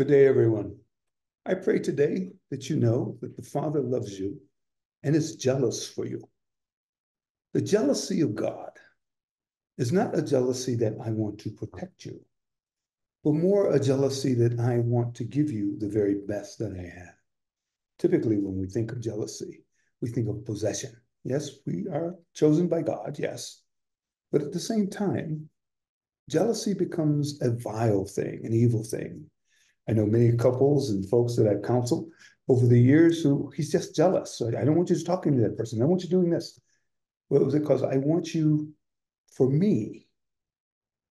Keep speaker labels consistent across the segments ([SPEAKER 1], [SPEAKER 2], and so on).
[SPEAKER 1] Good day, everyone. I pray today that you know that the Father loves you and is jealous for you. The jealousy of God is not a jealousy that I want to protect you, but more a jealousy that I want to give you the very best that I have. Typically, when we think of jealousy, we think of possession. Yes, we are chosen by God, yes. But at the same time, jealousy becomes a vile thing, an evil thing. I know many couples and folks that I've counseled over the years who he's just jealous. So I don't want you to talking to that person. I want you doing this. Well, it because I want you for me,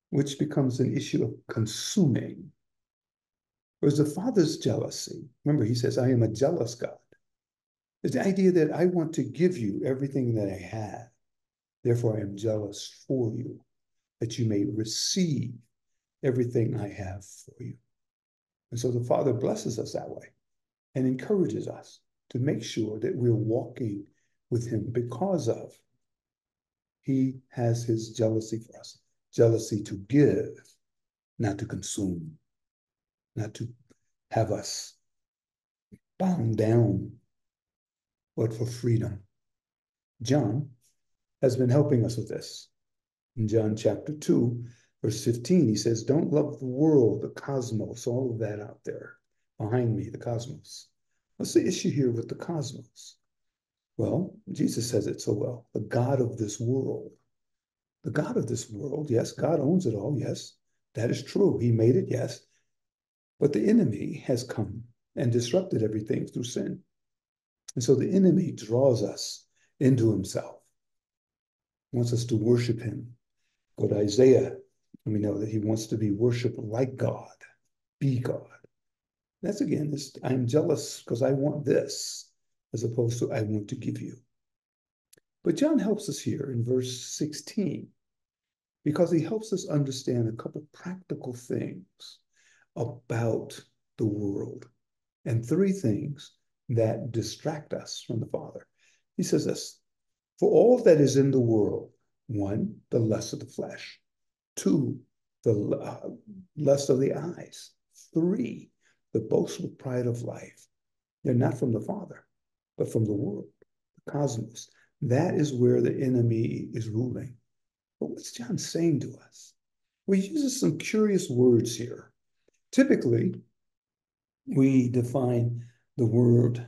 [SPEAKER 1] which becomes an issue of consuming. Whereas the Father's jealousy, remember, he says, I am a jealous God. It's the idea that I want to give you everything that I have. Therefore, I am jealous for you, that you may receive everything I have for you. And so the Father blesses us that way and encourages us to make sure that we're walking with Him because of He has His jealousy for us, jealousy to give, not to consume, not to have us bound down, but for freedom. John has been helping us with this. In John chapter 2, verse 15, he says, Don't love the world, the cosmos, all of that out there behind me, the cosmos. What's the issue here with the cosmos? Well, Jesus says it so well the God of this world. The God of this world, yes, God owns it all, yes, that is true. He made it, yes. But the enemy has come and disrupted everything through sin. And so the enemy draws us into himself, wants us to worship him. Go to Isaiah, and we know that he wants to be worshiped like God, be God. That's again, this I'm jealous because I want this, as opposed to I want to give you. But John helps us here in verse 16 because he helps us understand a couple practical things about the world and three things that distract us from the Father. He says this For all that is in the world, one, the lust of the flesh, two, the uh, lust of the eyes, three, the boastful pride of life. They're not from the Father, but from the world, the cosmos. That is where the enemy is ruling. But what's John saying to us? Well, he uses some curious words here. Typically, we define the word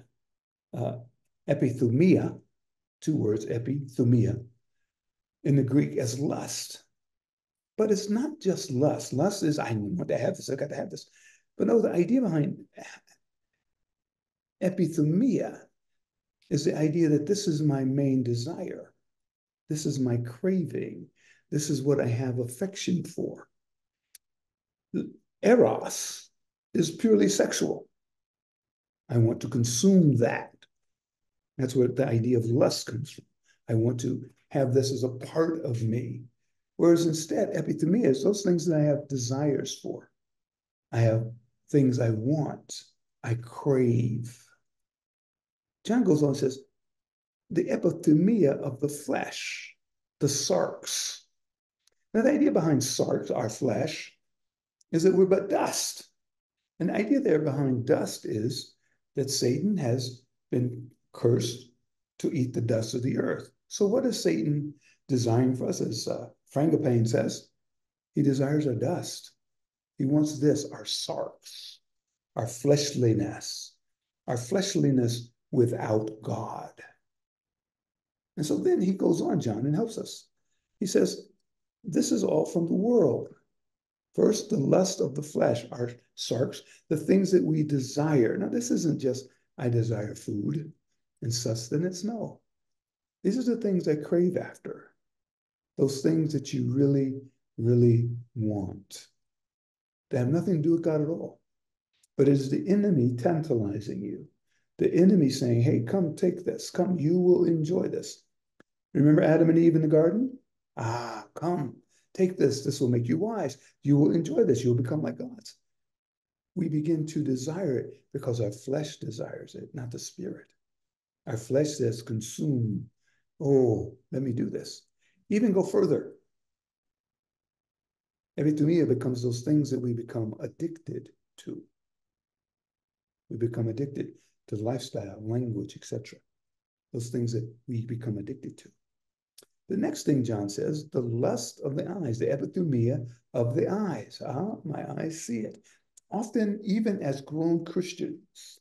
[SPEAKER 1] uh, epithumia, two words, epithumia, in the Greek as lust. But it's not just lust. Lust is, I want to have this, I've got to have this. But no, the idea behind epithumia is the idea that this is my main desire. This is my craving. This is what I have affection for. Eros is purely sexual. I want to consume that. That's where the idea of lust comes from. I want to have this as a part of me. Whereas instead, epithumia is those things that I have desires for. I have things I want, I crave. John goes on and says, the epithumia of the flesh, the sarx. Now, the idea behind sarx, our flesh, is that we're but dust. And the idea there behind dust is that Satan has been cursed to eat the dust of the earth. So, what does Satan design for us? As uh, Frangipane says, he desires our dust. He wants this, our sarx, our fleshliness, our fleshliness without God. And so then he goes on, John, and helps us. He says, This is all from the world. First, the lust of the flesh, our sarx, the things that we desire. Now, this isn't just, I desire food and sustenance. No. These are the things I crave after. Those things that you really, really want. They have nothing to do with God at all. But it is the enemy tantalizing you. The enemy saying, hey, come take this. Come, you will enjoy this. Remember Adam and Eve in the garden? Ah, come, Take this, this will make you wise. You will enjoy this, you'll become like gods. We begin to desire it because our flesh desires it, not the spirit. Our flesh says, consume. Oh, let me do this. Even go further. Epithumia becomes those things that we become addicted to. We become addicted to lifestyle, language, etc. Those things that we become addicted to. The next thing John says, the lust of the eyes, the epithumia of the eyes. Ah, my eyes see it. Often, even as grown Christians,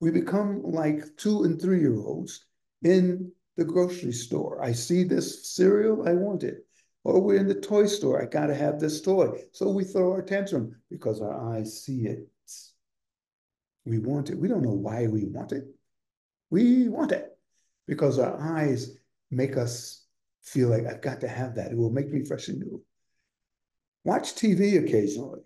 [SPEAKER 1] we become like two and three year olds in the grocery store. I see this cereal, I want it. Or we're in the toy store, I gotta have this toy. So we throw our tantrum because our eyes see it. We want it. We don't know why we want it. We want it because our eyes make us feel like I've got to have that. It will make me fresh and new. Watch TV occasionally.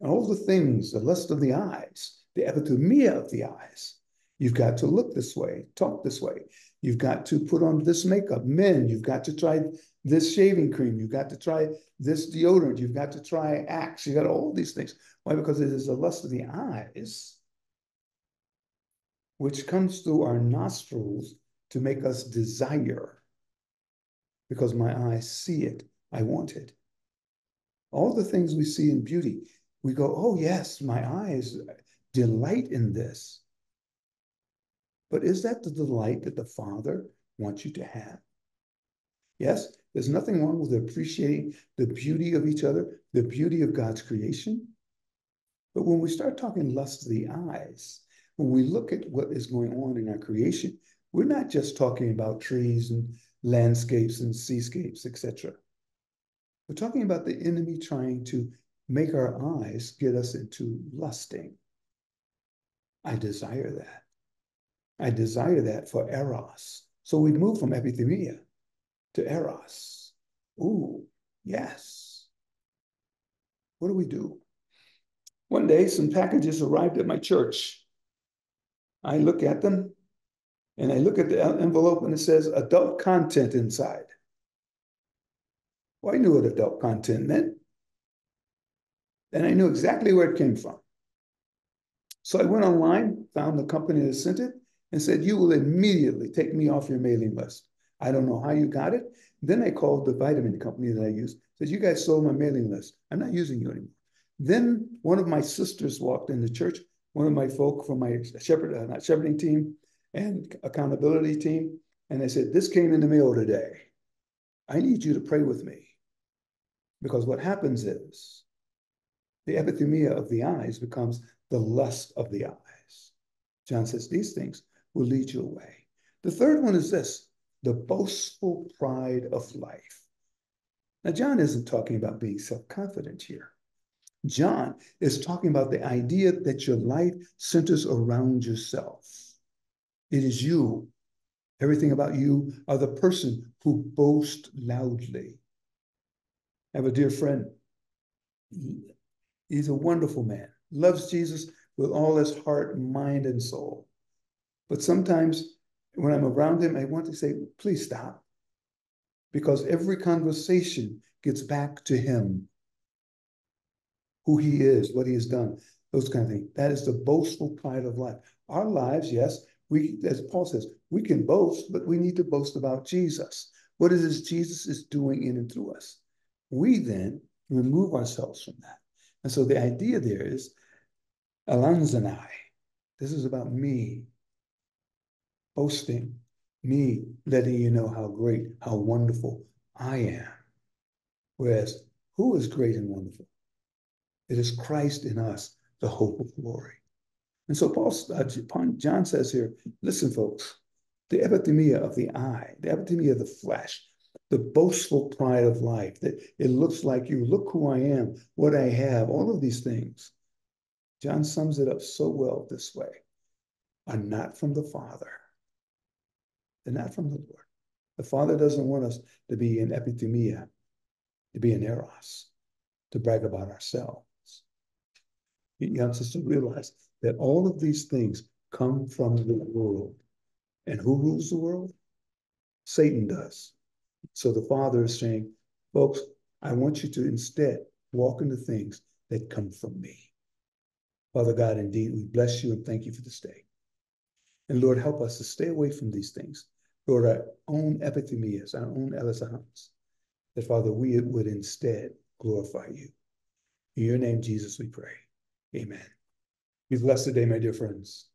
[SPEAKER 1] And All the things, the lust of the eyes, the epithumia of the eyes. You've got to look this way, talk this way. You've got to put on this makeup. Men, you've got to try this shaving cream. You've got to try this deodorant. You've got to try Axe. You've got all these things. Why? Because it is the lust of the eyes, which comes through our nostrils to make us desire. Because my eyes see it, I want it. All the things we see in beauty, we go, oh, yes, my eyes delight in this. But is that the delight that the Father wants you to have? Yes, there's nothing wrong with appreciating the beauty of each other, the beauty of God's creation. But when we start talking lust of the eyes, when we look at what is going on in our creation, we're not just talking about trees and landscapes and seascapes, etc. We're talking about the enemy trying to make our eyes get us into lusting. I desire that. I desire that for eros. So we move from epithumia to eros. Ooh, yes. What do we do? One day, some packages arrived at my church. I look at them and I look at the envelope and it says adult content inside. Well, I knew what adult content meant. And I knew exactly where it came from. So I went online, found the company that sent it, and said, You will immediately take me off your mailing list. I don't know how you got it. Then I called the vitamin company that I use, said, You guys sold my mailing list. I'm not using you anymore. Then one of my sisters walked in the church, one of my folk from my shepherd, uh, not shepherding team and accountability team, and they said, This came in the mail today. I need you to pray with me. Because what happens is the epithumia of the eyes becomes the lust of the eyes. John says these things will lead you away. The third one is this the boastful pride of life. Now, John isn't talking about being self confident here. John is talking about the idea that your life centers around yourself. It is you. Everything about you are the person who boasts loudly. I have a dear friend. He's a wonderful man, loves Jesus with all his heart, mind, and soul. But sometimes when I'm around him, I want to say, please stop. Because every conversation gets back to him, who he is, what he has done, those kind of things. That is the boastful pride of life. Our lives, yes, we, as Paul says, we can boast, but we need to boast about Jesus. What is this Jesus is doing in and through us? We then remove ourselves from that. And so the idea there is Alanzanai. This is about me boasting, me letting you know how great, how wonderful I am. Whereas, who is great and wonderful? It is Christ in us, the hope of glory. And so Paul, uh, John says here, listen, folks, the epithemia of the eye, the epithemia of the flesh, the boastful pride of life, that it looks like you, look who I am, what I have, all of these things. John sums it up so well this way are not from the Father. They're not from the Lord. The Father doesn't want us to be in epithemia, to be in eros, to brag about ourselves. He wants us to realize that all of these things come from the world. And who rules the world? Satan does. So the Father is saying, folks, I want you to instead walk into things that come from me. Father God, indeed, we bless you and thank you for this day. And Lord, help us to stay away from these things. Lord, our own epithemias, our own elisahams, that Father, we would instead glorify you. In your name, Jesus, we pray. Amen. Be blessed today, my dear friends.